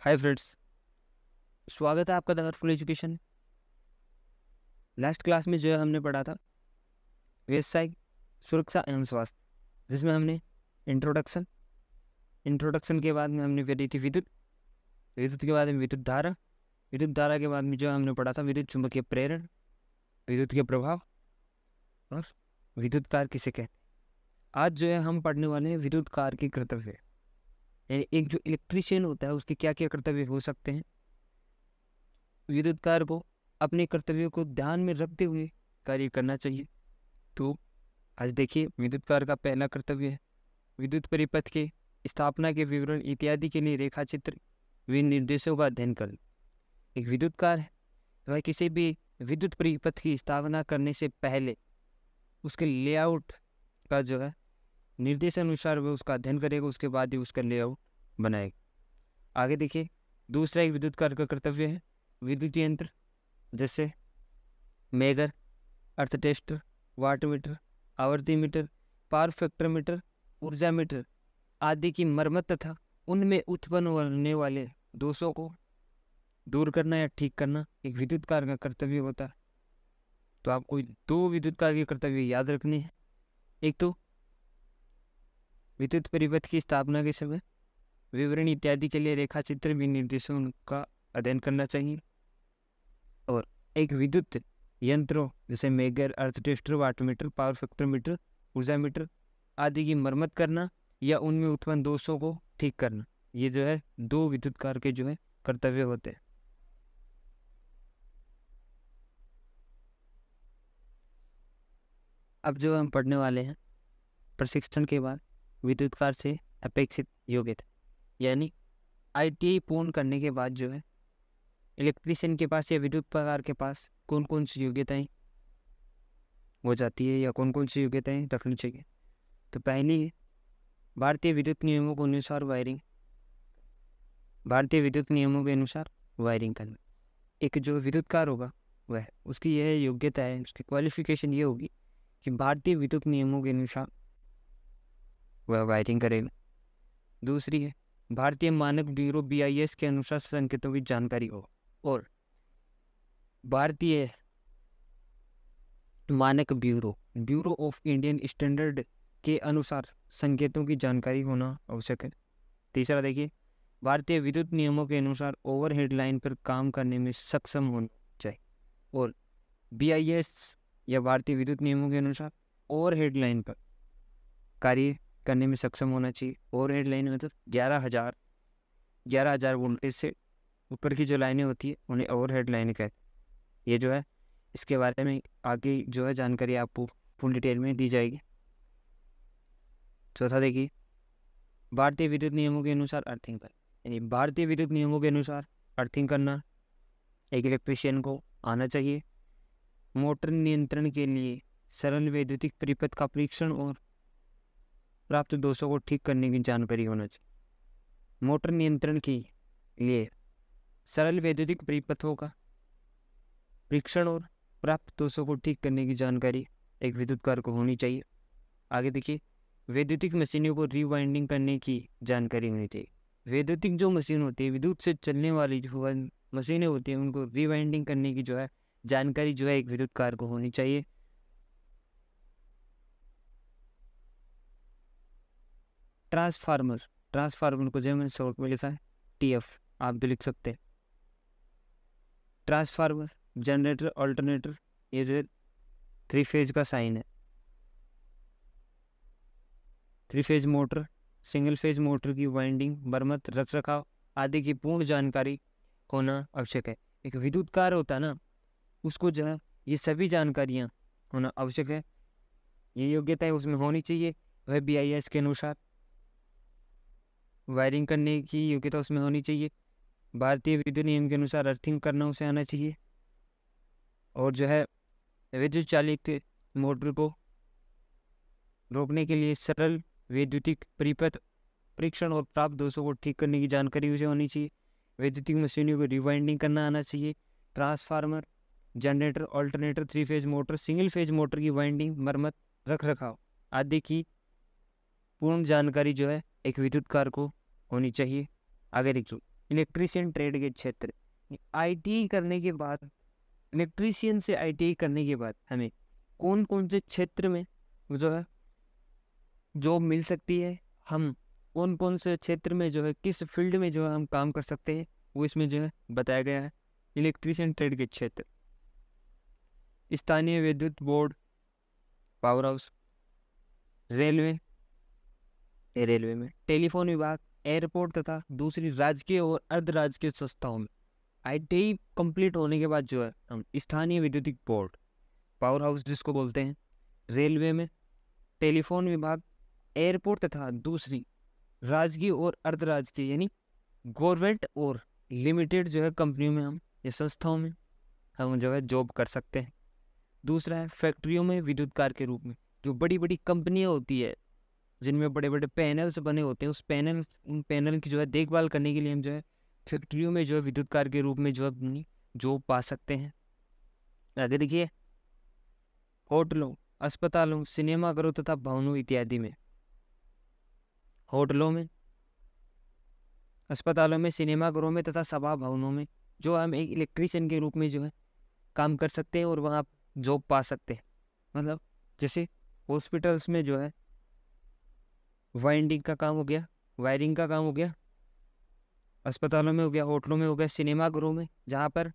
Hi friends स्वागत है आपका द एजुकेशन लास्ट क्लास में जो है हमने पढ़ा था, व्यवसाय, सुरक्षा एवं स्वास्थ्य, जिसमें हमने इंट्रोडक्शन इंट्रोडक्शन के बाद में हमने पढ़ी थी विद्युत विद्युत के बाद में विद्युत धारा विद्युत धारा के बाद में जो हमने पढ़ा था विद्युत चुंबकीय प्रेरण, विद्युत के प्रभाव और विद्युत कार किसे कहते हैं। आज जो है हम पढ़ने वाले हैं विद्युत कार के कर्तव्य। यानी एक जो इलेक्ट्रीशियन होता है, उसके क्या क्या कर्तव्य हो सकते हैं? विद्युत कार को अपने कर्तव्यों को ध्यान में रखते हुए कार्य करना चाहिए। तो आज देखिए, विद्युत कार का पहला कर्तव्य है। विद्युत परिपथ के स्थापना के विवरण इत्यादि के लिए रेखा चित्र निर्देशों का अध्ययन कर एक विद्युत कार है, वह किसी भी विद्युत परिपथ की स्थापना करने से पहले उसके लेआउट का जो है निर्देश अनुसार वह उसका अध्ययन करेगा, उसके बाद ही उसका लेआउट बनाएगा। आगे देखिए, दूसरा एक विद्युत कार्य का कर्तव्य है, विद्युत यंत्र, जैसे megger, earth tester watt meter, आवर्ती मीटर, पावर फैक्टर मीटर, ऊर्जा मीटर आदि की मरम्मत तथा उनमें उत्पन्न होने वाले दोषों को दूर करना या ठीक करना एक विद्युत कार्य का कर्तव्य होता है। तो आपको दो विद्युत कार्य के कर्तव्य याद रखने हैं। एक तो विद्युत परिपथ की स्थापना के समय विवरण इत्यादि के लिए रेखा चित्र भी निर्देशों का अध्ययन करना चाहिए। और एक विद्युत यंत्रों जैसे megger earth tester wattmeter power factor meter, ऊर्जा मीटर आदि की मरम्मत करना या उनमें उत्पन्न दोषों को ठीक करना, ये जो है दो विद्युत कार्य के जो है कर्तव्य होते हैं। अब जो हम पढ़ने वाले हैं, प्रशिक्षण के बाद विद्युत कार से अपेक्षित योग्यता, यानी आई पूर्ण करने के बाद जो है इलेक्ट्रीशियन के पास या विद्युत कार के पास कौन कौन सी योग्यताएँ हो जाती है या कौन कौन सी योग्यताएँ रखनी चाहिए? तो पहली भारतीय विद्युत नियमों के अनुसार वायरिंग भारतीय विद्युत नियमों के अनुसार वायरिंग करना। एक जो विद्युत कार होगा, वह, उसकी यह योग्यता है, उसकी क्वालिफिकेशन ये होगी कि भारतीय विद्युत नियमों के अनुसार वह वायरिंग करेगा। दूसरी है, भारतीय मानक ब्यूरो बीआईएस के अनुसार संकेतों की जानकारी हो और भारतीय मानक bureau bureau of Indian standard के अनुसार संकेतों की जानकारी होना आवश्यक है। तीसरा देखिए, भारतीय विद्युत नियमों के अनुसार ओवरहेड लाइन पर काम करने में सक्षम होना चाहिए और बीआईएस या भारतीय विद्युत नियमों के अनुसार ओवरहेड लाइन पर कार्य करने में सक्षम होना चाहिए। ओवरहेड लाइन मतलब ग्यारह हज़ार ग्यारह हज़ार वोल्टेज से ऊपर की जो लाइनें होती है, उन्हें ओवरहेड लाइनें कहते ये जो है, इसके बारे में आगे जो है जानकारी आपको फुल डिटेल में दी जाएगी। चौथा देखिए, भारतीय विद्युत नियमों के अनुसार अर्थिंग कर यानी भारतीय विद्युत नियमों के अनुसार अर्थिंग करना, एक इलेक्ट्रिशियन को आना चाहिए। मोटर नियंत्रण के लिए सरल वैद्युतिक परिपथ का परीक्षण और प्राप्त दोषों को ठीक करने की जानकारी होना चाहिए। मोटर नियंत्रण के लिए सरल वैद्युतिक परिपथों का परीक्षण और प्राप्त दोषों को ठीक करने की जानकारी एक विद्युत कार को होनी चाहिए। आगे देखिए, वैद्युतिक मशीनों को रिवाइंडिंग करने की जानकारी होनी चाहिए। वैद्युतिक जो मशीन होती है, विद्युत से चलने वाली जो मशीनें होती हैं, उनको रिवाइंडिंग करने की जो है जानकारी जो है एक विद्युत कार को होनी चाहिए। ट्रांसफार्मर ट्रांसफार्मर को जो मैंने शॉर्ट में लिखा है टी एफ़ आप भी लिख सकते हैं। ट्रांसफार्मर, जनरेटर ऑल्टरनेटर ये जो थ्री फ़ेज़ का साइन है। Three phase motor single phase motor की वाइंडिंग मरम्मत रख रखाव आदि की पूर्ण जानकारी होना आवश्यक है। एक विद्युत कार होता है ना उसको जो है ये सभी जानकारियाँ होना आवश्यक है। ये योग्यताएँ उसमें होनी चाहिए, वह बी आई एस के अनुसार। वायरिंग करने की योग्यता उसमें होनी चाहिए। भारतीय विद्युत नियम के अनुसार अर्थिंग करना उसे आना चाहिए। और जो है विद्युत चालित मोटर को रोकने के लिए सरल वैद्युतिक परिपथ, परीक्षण और प्राप्त दोषों को ठीक करने की जानकारी उसे होनी चाहिए। वैद्युतिक मशीनों को रिवाइंडिंग करना आना चाहिए। Transformer generator alternator three phase motor single phase motor की वाइंडिंग मरम्मत रख रखाव आदि की पूर्ण जानकारी जो है, एक विद्युत कार को होनी चाहिए। आगे देखो इलेक्ट्रीशियन ट्रेड के क्षेत्र। आईटी करने के बाद इलेक्ट्रीशियन से आईटीआई करने के बाद हमें कौन कौन से क्षेत्र में जो है जॉब मिल सकती है? हम कौन कौन से क्षेत्र में जो है, किस फ़ील्ड में जो है, हम काम कर सकते हैं? वो इसमें जो है, बताया गया है। इलेक्ट्रीशियन ट्रेड के क्षेत्र। स्थानीय विद्युत board power house railway railway में, टेलीफोन विभाग एयरपोर्ट तथा दूसरी राजकीय और अर्ध राजकीय संस्थाओं में। आई टी कंप्लीट होने के बाद जो है, हम स्थानीय विद्युतिक बोर्ड पावर हाउस जिसको बोलते हैं रेलवे में, टेलीफोन विभाग एयरपोर्ट तथा दूसरी राजकीय और अर्ध राजकीय यानी गवर्नमेंट और लिमिटेड जो है कंपनियों में हम, या संस्थाओं में हम जो है जॉब कर सकते हैं। दूसरा है फैक्ट्रियों में विद्युत कार के रूप में, जो बड़ी बड़ी कंपनियाँ होती है, जिनमें बड़े बड़े पैनल्स बने होते हैं, उस पैनल, उन पैनल की जो है देखभाल करने के लिए हम जो है फैक्ट्रियों में जो है विद्युत कार के रूप में जो अपनी जॉब पा सकते हैं। आगे देखिए, होटलों, अस्पतालों सिनेमाघरों तथा भवनों इत्यादि में। होटलों में, अस्पतालों में सिनेमाघरों में तथा सभा भवनों में जो हम एक इलेक्ट्रीशियन के रूप में जो है काम कर सकते हैं और वहाँ जॉब पा सकते हैं। मतलब जैसे हॉस्पिटल्स में जो है वाइंडिंग का काम हो गया वायरिंग का काम हो गया, अस्पतालों में हो गया, होटलों में हो गया सिनेमाघरों में, जहाँ पर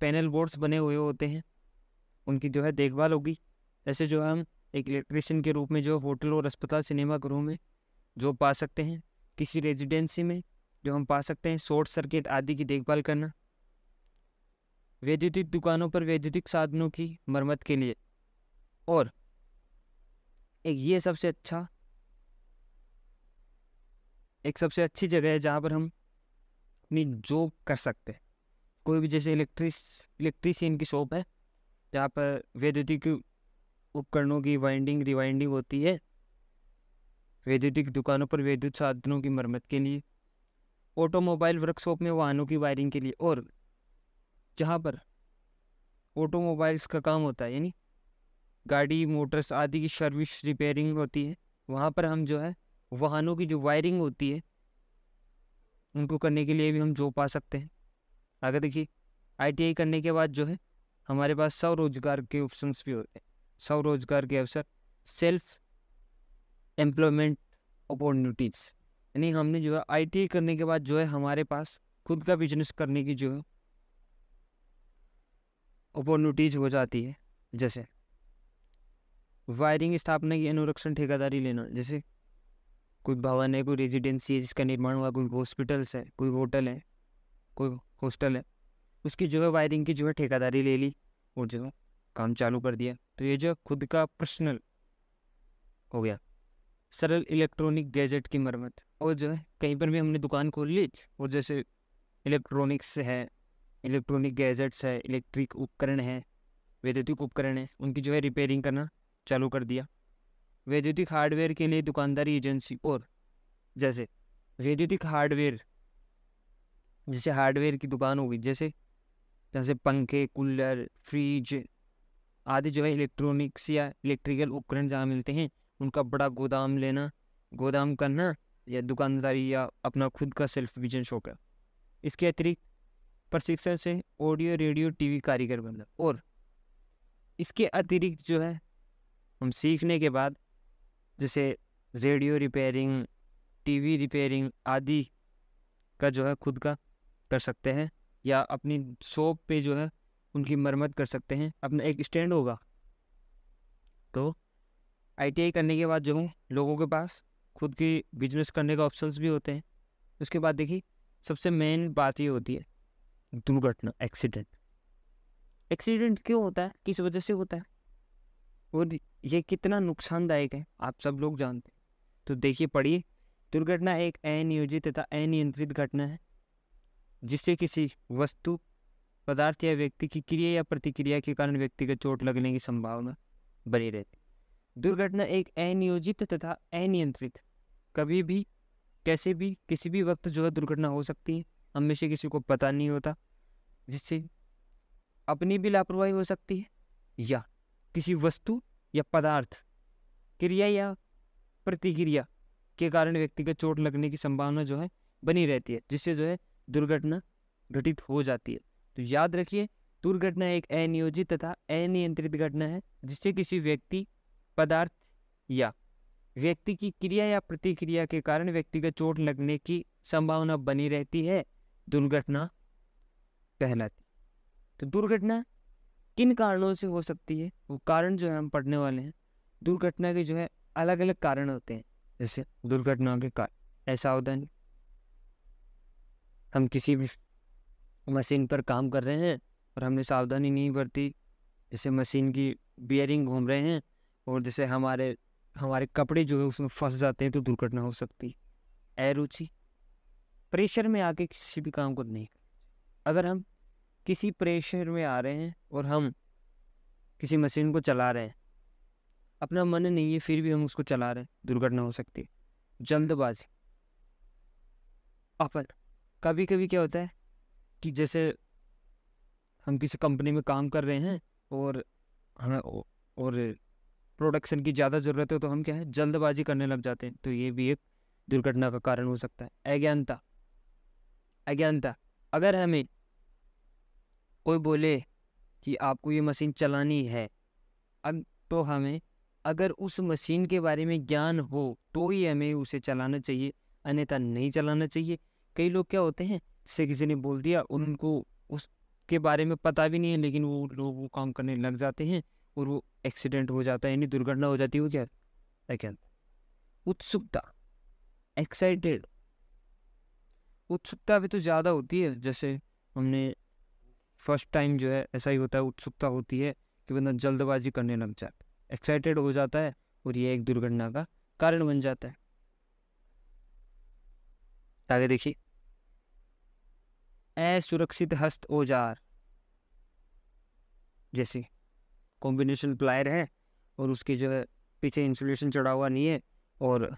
पैनल बोर्ड्स बने हुए होते हैं, उनकी जो है देखभाल होगी। ऐसे जो हम एक इलेक्ट्रिशियन के रूप में जो होटल और अस्पताल सिनेमाघरों में जो पा सकते हैं, किसी रेजिडेंसी में जो हम पा सकते हैं शॉर्ट सर्किट आदि की देखभाल करना। वैद्युतिक दुकानों पर वैद्युतिक साधनों की मरम्मत के लिए। और एक ये सबसे अच्छा एक सबसे अच्छी जगह है जहाँ पर हम अपनी जॉब कर सकते हैं। कोई भी जैसे इलेक्ट्रिस इलेक्ट्रीशियन की शॉप है, जहाँ पर वैद्युतिक उपकरणों की वाइंडिंग रिवाइंडिंग होती है। वैद्युतिक दुकानों पर वैद्युत साधनों की मरम्मत के लिए ऑटोमोबाइल वर्कशॉप में वाहनों की वायरिंग के लिए और जहाँ पर ऑटोमोबाइल्स का काम होता है, यानी गाड़ी मोटर्स आदि की सर्विस रिपेयरिंग होती है। वहाँ पर हम जो है, वाहनों की जो वायरिंग होती है, उनको करने के लिए भी हम जो पा सकते हैं। आगे देखिए आईटीआई करने के बाद जो है, हमारे पास सौ रोज़गार के ऑप्शंस भी होते हैं। सौ रोज़गार के अवसर सेल्फ एम्प्लॉयमेंट अपॉर्चुनिटीज़ यानी हमने जो है आईटीआई करने के बाद जो है, हमारे पास खुद का बिज़नेस करने की जो है अपॉर्चुनिटीज़ हो जाती है, जैसे। वायरिंग स्थापना की अनुरक्षण ठेकेदारी लेना, जैसे। कोई भवन है, कोई रेजिडेंसी है, जिसका निर्माण हुआ, कोई हॉस्पिटल्स है, कोई होटल है, कोई हॉस्टल है। उसकी जो है वायरिंग की जो है ठेकेदारी ले ली और जो काम चालू कर दिया। तो ये जो खुद का पर्सनल हो गया। सरल इलेक्ट्रॉनिक गैजेट की मरम्मत। और जो है, कहीं पर भी हमने दुकान खोल ली और जैसे इलेक्ट्रॉनिक्स है इलेक्ट्रॉनिक गैजेट्स है, इलेक्ट्रिक उपकरण है, वैद्युतिक उपकरण है, उनकी जो है रिपेयरिंग करना चालू कर दिया। वैद्युतिक हार्डवेयर के लिए दुकानदारी एजेंसी और जैसे वैद्युतिक हार्डवेयर जैसे हार्डवेयर की दुकान होगी, जैसे जैसे पंखे कूलर फ्रिज आदि जो है इलेक्ट्रॉनिक्स या इलेक्ट्रिकल उपकरण जहाँ मिलते हैं, उनका बड़ा गोदाम लेना, गोदाम करना या दुकानदारी या अपना खुद का सेल्फ बिज़नेस होगा इसके अतिरिक्त प्रशिक्षण से ऑडियो, रेडियो, टीवी कारीगर बनना। और इसके अतिरिक्त जो है, हम सीखने के बाद, जैसे रेडियो रिपेयरिंग, टीवी रिपेयरिंग आदि का जो है खुद का कर सकते हैं, या अपनी शॉप पे जो है, उनकी मरम्मत कर सकते हैं। अपना एक स्टैंड होगा। तो आईटीआई करने के बाद जो है, लोगों के पास खुद की बिज़नेस करने का ऑप्शंस भी होते हैं। उसके बाद देखिए, सबसे मेन बात ये होती है दुर्घटना एक्सीडेंट एक्सीडेंट क्यों होता है? किस वजह से होता है? और ये कितना नुकसानदायक है, आप सब लोग जानते हैं। तो देखिए, पढ़िए। दुर्घटना एक अनियोजित तथा अनियंत्रित घटना है, जिससे किसी वस्तु, पदार्थ या व्यक्ति की क्रिया या प्रतिक्रिया के कारण व्यक्ति को चोट लगने की संभावना बनी रहती दुर्घटना एक अनियोजित तथा अनियंत्रित, कभी भी, कैसे भी, किसी भी वक्त जो है दुर्घटना हो सकती है। हमें से किसी को पता नहीं होता, जिससे अपनी भी लापरवाही हो सकती है या किसी वस्तु या पदार्थ क्रिया या प्रतिक्रिया के कारण व्यक्ति को चोट लगने की संभावना जो है बनी रहती है, जिससे जो है दुर्घटना घटित हो जाती है। तो याद रखिए, दुर्घटना एक अनियोजित तथा अनियंत्रित घटना है, जिससे किसी व्यक्ति, पदार्थ या व्यक्ति की क्रिया या प्रतिक्रिया के कारण व्यक्ति को चोट लगने की संभावना बनी रहती है। दुर्घटना कहलाती तो दुर्घटना किन कारणों से हो सकती है? वो कारण जो है, हम पढ़ने वाले हैं। दुर्घटना के जो है अलग अलग कारण होते हैं। जैसे दुर्घटना के कारण असावधानी हम किसी भी मशीन पर काम कर रहे हैं और हमने सावधानी नहीं बरती। जैसे मशीन की बियरिंग घूम रहे हैं और जैसे हमारे हमारे कपड़े जो है, उसमें फंस जाते हैं तो दुर्घटना हो सकती है। अरुचि? प्रेशर में आके किसी भी काम को नहीं अगर हम किसी प्रेशर में आ रहे हैं और हम किसी मशीन को चला रहे हैं, अपना मन नहीं है, फिर भी हम उसको चला रहे हैं, दुर्घटना हो सकती है। जल्दबाजी। अपन कभी कभी क्या होता है कि जैसे हम किसी कंपनी में काम कर रहे हैं और हमें, और प्रोडक्शन की ज़्यादा ज़रूरत है तो हम क्या है, जल्दबाजी करने लग जाते हैं। तो ये भी एक दुर्घटना का कारण हो सकता है। अज्ञानता। अज्ञानता। अगर हमें कोई बोले कि आपको ये मशीन चलानी है, अग तो हमें, अगर उस मशीन के बारे में ज्ञान हो तो ही हमें उसे चलाना चाहिए, अन्यथा नहीं चलाना चाहिए। कई लोग क्या होते हैं, जैसे किसी ने बोल दिया, उनको उसके बारे में पता भी नहीं है, लेकिन वो लोग वो काम करने लग जाते हैं, और वो एक्सीडेंट हो जाता है, यानी दुर्घटना हो जाती है, वो क्या क्या उत्सुकता। एक्साइटेड। उत्सुकता भी तो ज़्यादा होती है, जैसे हमने फ़र्स्ट टाइम जो है, ऐसा ही होता है, उत्सुकता होती है कि बंदा जल्दबाजी करने लग जाता है। एक्साइटेड हो जाता है और ये एक दुर्घटना का कारण बन जाता है। आगे देखिए। असुरक्षित हस्त औज़ार। जैसे कॉम्बिनेशन प्लायर है और उसके जो है, पीछे इंसुलेशन चढ़ा हुआ नहीं है और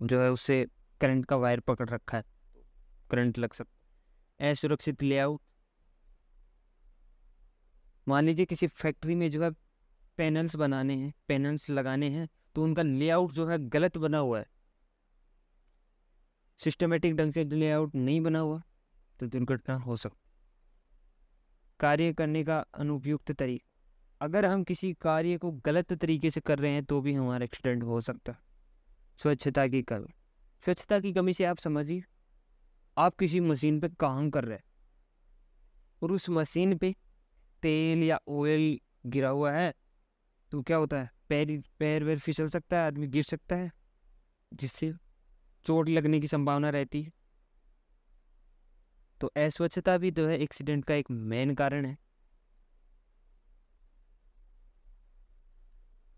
जो है, उससे करंट का वायर पकड़ रखा है। करंट लग सकता है असुरक्षित लेआउट। मान लीजिए किसी फैक्ट्री में जो है पैनल्स बनाने हैं, पैनल्स लगाने हैं तो उनका लेआउट जो है गलत बना हुआ है। सिस्टमेटिक ढंग से लेआउट नहीं बना हुआ तो दुर्घटना हो सकती कार्य करने का अनुपयुक्त तरीका। अगर हम किसी कार्य को गलत तरीके से कर रहे हैं तो भी हमारा एक्सीडेंट हो सकता है। स्वच्छता की कमी। स्वच्छता की कमी से आप समझिए। आप किसी मशीन पे काम कर रहे हैं और उस मशीन पे तेल या ऑयल गिरा हुआ है तो क्या होता है? पैर पैर वैर फिसल सकता है, आदमी गिर सकता है, जिससे चोट लगने की संभावना रहती है। तो अस्वच्छता भी जो है एक्सीडेंट का एक मेन कारण है।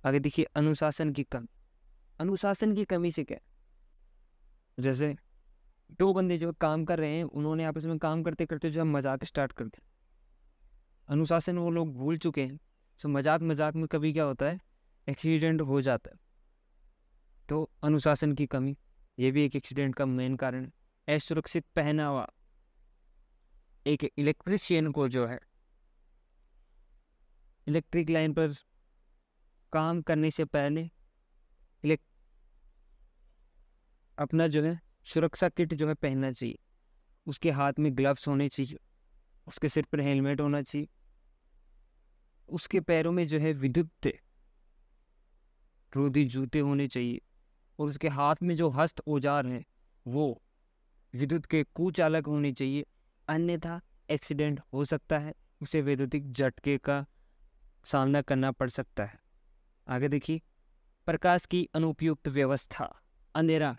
आगे देखिए, अनुशासन की कमी। अनुशासन की कमी से क्या? जैसे दो बंदे जो काम कर रहे हैं, उन्होंने आपस में काम करते करते जो मज़ाक स्टार्ट कर दिया। अनुशासन वो लोग भूल चुके हैं। सो मज़ाक मज़ाक में कभी क्या होता है? एक्सीडेंट हो जाता है। तो अनुशासन की कमी, ये भी एक एक्सीडेंट का मेन कारण है। असुरक्षित पहनावा, एक इलेक्ट्रिशियन को जो है इलेक्ट्रिक लाइन पर काम करने से पहले अपना जो है, सुरक्षा किट जो है पहनना चाहिए। उसके हाथ में ग्लव्स होने चाहिए। उसके सिर पर हेलमेट होना चाहिए। उसके पैरों में जो है विद्युत रोधी जूते होने चाहिए। और उसके हाथ में जो हस्त औज़ार हैं, वो विद्युत के कुचालक होने चाहिए। अन्यथा एक्सीडेंट हो सकता है। उसे वैद्युतिक झटके का सामना करना पड़ सकता है। आगे देखिए, प्रकाश की अनुपयुक्त व्यवस्था, अंधेरा।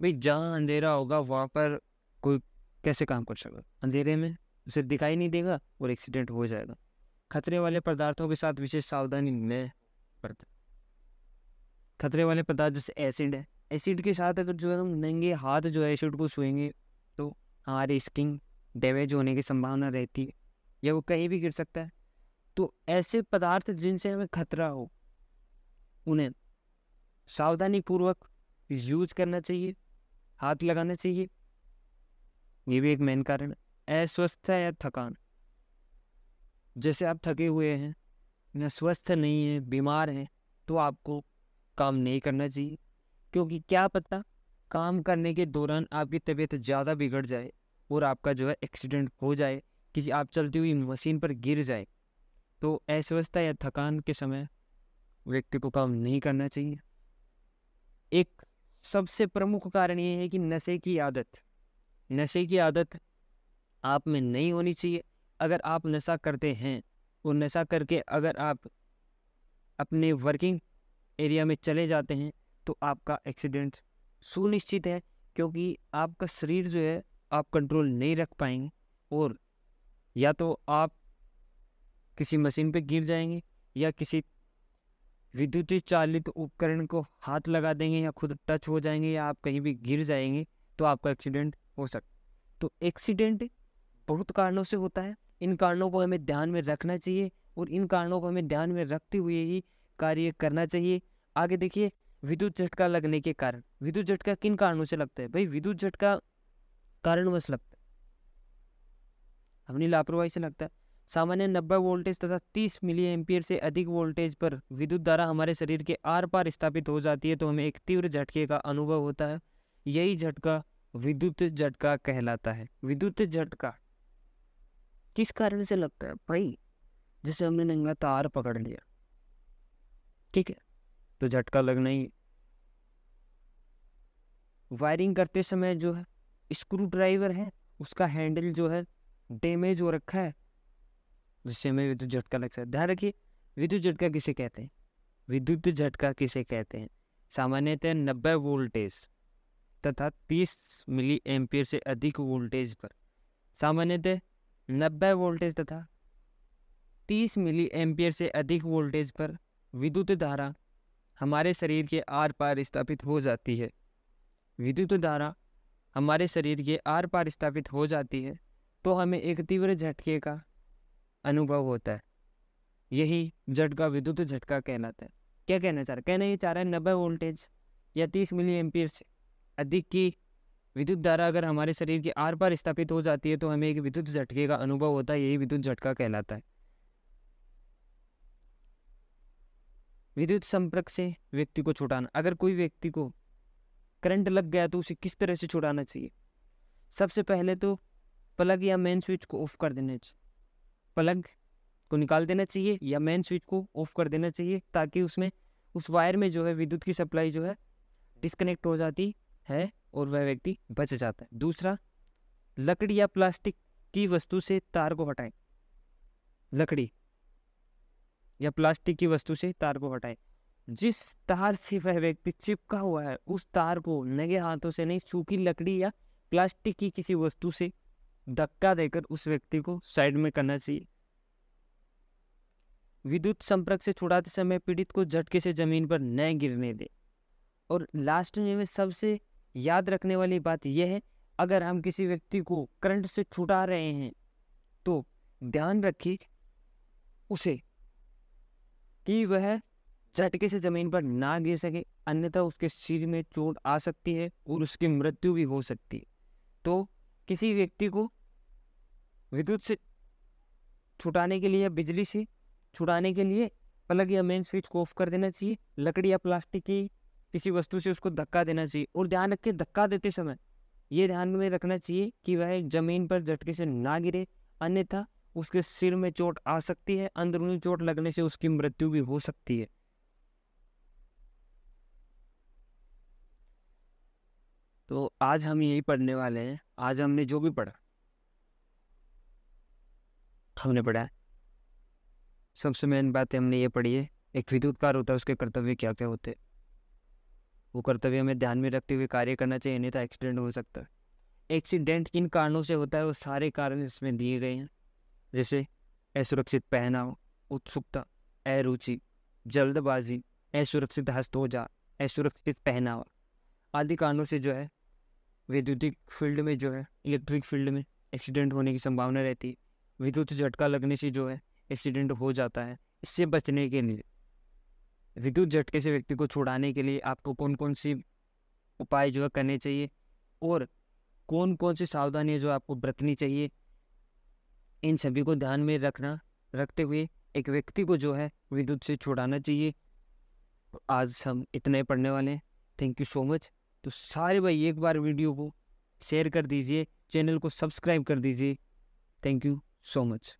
भाई जहाँ अंधेरा होगा, वहाँ पर कोई कैसे काम कर सकेगा अंधेरे में उसे दिखाई नहीं देगा और एक्सीडेंट हो जाएगा। खतरे वाले पदार्थों के साथ विशेष सावधानी न बरतें। खतरे वाले पदार्थ जैसे एसिड है। एसिड के साथ अगर जो है हम नंगे हाथ जो है एसिड को छुएँगे तो हमारी स्किन डैमेज होने की संभावना रहती है या वो कहीं भी गिर सकता है। तो ऐसे पदार्थ जिनसे हमें खतरा हो, उन्हें सावधानी पूर्वक यूज़ करना चाहिए। हाथ लगाना चाहिए। ये भी एक मेन कारण है। अस्वस्थता या थकान? जैसे आप थके हुए हैं, या स्वस्थ नहीं है, बीमार हैं तो आपको काम नहीं करना चाहिए। क्योंकि क्या पता काम करने के दौरान आपकी तबीयत ज़्यादा बिगड़ जाए और आपका जो है एक्सीडेंट हो जाए किसी आप चलती हुई मशीन पर गिर जाए। तो अस्वस्थता या थकान के समय व्यक्ति को काम नहीं करना चाहिए। एक सबसे प्रमुख कारण ये है कि नशे की आदत। नशे की आदत आप में नहीं होनी चाहिए। अगर आप नशा करते हैं और नशा करके अगर आप अपने वर्किंग एरिया में चले जाते हैं तो आपका एक्सीडेंट सुनिश्चित है, क्योंकि आपका शरीर जो है, आप कंट्रोल नहीं रख पाएँगे और या तो आप किसी मशीन पे गिर जाएँगे या किसी विद्युत चालित उपकरण को हाथ लगा देंगे या खुद टच हो जाएँगे या आप कहीं भी गिर जाएँगे तो आपका एक्सीडेंट हो सकता तो एक्सीडेंट बहुत कारणों से होता है। इन कारणों को हमें ध्यान में रखना चाहिए और इन कारणों को हमें ध्यान में रखते हुए ही कार्य करना चाहिए। आगे देखिए, विद्युत झटका लगने के कारण। विद्युत झटका किन कारणों से लगता है? भाई, विद्युत झटका कारणवश लगता है। अपनी लापरवाही से लगता है। सामान्य नब्बे वोल्टेज तथा तीस मिली एम्पियर से अधिक वोल्टेज पर विद्युत धारा हमारे शरीर के आर पार स्थापित हो जाती है तो हमें एक तीव्र झटके का अनुभव होता है। यही झटका विद्युत झटका कहलाता है। विद्युत झटका किस कारण से लगता है भाई? जैसे हमने नंगा तार पकड़ लिया। ठीक है तो झटका लगना ही। वायरिंग करते समय जो है, स्क्रू ड्राइवर है, उसका हैंडल जो है, डैमेज हो रखा है। जिससे हमें विद्युत झटका लग सकता है। ध्यान रखिए, विद्युत झटका किसे कहते हैं? विद्युत झटका किसे कहते हैं? सामान्यतः नब्बे वोल्टेज तथा 30 मिली एम्पियर से अधिक वोल्टेज पर। सामान्यतः नब्बे वोल्टेज तथा 30 मिली एम्पियर से अधिक वोल्टेज पर विद्युत धारा हमारे शरीर के आर पार स्थापित हो जाती है। विद्युत धारा हमारे शरीर के आर पार स्थापित हो जाती है तो हमें एक तीव्र झटके का अनुभव होता है। यही झटका विद्युत झटका कहलाता है। क्या कहना चाह रहा है? कहना ये चाह रहा है नब्बे वोल्टेज या तीस मिली एम्पियर से अधिक की विद्युत धारा अगर हमारे शरीर के आर पार स्थापित हो जाती है तो हमें एक विद्युत झटके का अनुभव होता है, यही विद्युत झटका कहलाता है। विद्युत संपर्क से व्यक्ति को छुटाना। अगर कोई व्यक्ति को करंट लग गया तो उसे किस तरह से छुड़ाना चाहिए? सबसे पहले तो प्लग या मेन स्विच को ऑफ़ कर देना चाहिए। प्लग को निकाल देना चाहिए या मेन स्विच को ऑफ़ कर देना चाहिए ताकि उसमें, उस वायर में जो है विद्युत की सप्लाई जो है डिस्कनेक्ट हो जाती है और वह व्यक्ति बच जाता है। दूसरा, लकड़ी या प्लास्टिक की वस्तु से तार को हटाएँ। लकड़ी या प्लास्टिक की वस्तु से तार को हटाएँ। जिस तार से वह व्यक्ति चिपका हुआ है, उस तार को नगे हाथों से नहीं, सूखी लकड़ी या प्लास्टिक की किसी वस्तु से धक्का देकर उस व्यक्ति को साइड में करना चाहिए। विद्युत संपर्क से छुड़ाते समय पीड़ित को झटके से ज़मीन पर न गिरने दे। और लास्ट में सबसे याद रखने वाली बात यह है, अगर हम किसी व्यक्ति को करंट से छुटा रहे हैं तो ध्यान रखिए उसे कि वह झटके से ज़मीन पर ना गिर सके, अन्यथा उसके सिर में चोट आ सकती है और उसकी मृत्यु भी हो सकती है। तो किसी व्यक्ति को विद्युत से छुटाने के लिए या बिजली से छुटाने के लिए प्लग या मेन स्विच को ऑफ़ कर देना चाहिए, लकड़ी या प्लास्टिक की किसी वस्तु से उसको धक्का देना चाहिए। और ध्यान रखें धक्का देते समय ये ध्यान में रखना चाहिए कि वह ज़मीन पर झटके से ना गिरे, अन्यथा उसके सिर में चोट आ सकती है, अंदरूनी चोट लगने से उसकी मृत्यु भी हो सकती है। तो आज हम यही पढ़ने वाले हैं। आज हमने जो भी पढ़ा हमने पढ़ा है। सबसे मेन बात हमने ये पढ़ी है, एक विद्युत कार होता है, उसके कर्तव्य क्या क्या होते हैं? वो कर्तव्य हमें ध्यान में रखते हुए कार्य करना चाहिए, नहीं तो एक्सीडेंट हो सकता है। एक्सीडेंट किन कारणों से होता है, वो सारे कारण इसमें दिए गए हैं। जैसे असुरक्षित पहनाव, उत्सुकता, अरुचि, जल्दबाजी, असुरक्षित हस्त हस्तोजा, असुरक्षित पहनावा आदि कारणों से जो है, विद्युतिक फ़ील्ड में जो है, इलेक्ट्रिक फ़ील्ड में एक्सीडेंट होने की संभावना रहती है। विद्युत झटका लगने से जो है एक्सीडेंट हो जाता है, इससे बचने के लिए। विद्युत झटके से व्यक्ति को छुड़ाने के लिए आपको कौन कौन सी उपाय जो है करने चाहिए और कौन कौन सी सावधानियाँ जो आपको बरतनी चाहिए, इन सभी को ध्यान में रखना, रखते हुए एक व्यक्ति को जो है विद्युत से छुड़ाना चाहिए। आज हम इतने पढ़ने वाले हैं। थैंक यू सो मच तो सारे भाई एक बार वीडियो को शेयर कर दीजिए चैनल को सब्सक्राइब कर दीजिए। Thank you so much